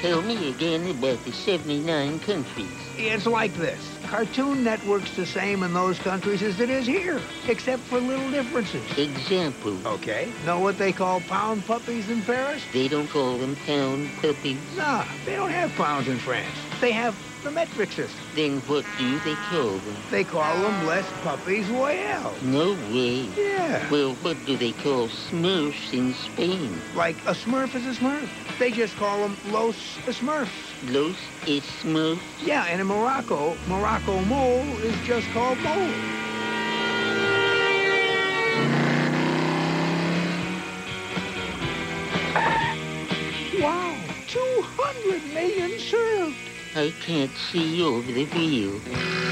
Tell me again about the 79 countries. It's like this. Cartoon Network's the same in those countries as it is here, except for little differences. Example. Okay. Know what they call pound puppies in Paris? They don't call them pound puppies. Nah, they don't have pounds in France. They have the metric system. Then what do they call them? They call them Les Puppies Royale. No way. Yeah. Well, what do they call Smurfs in Spain? Like a Smurf is a Smurf. They just call them Los Smurfs. Los Smurfs? Yeah, and in Morocco, Morocco mole is just called mole. Wow, 200 million. I can't see over the wheel.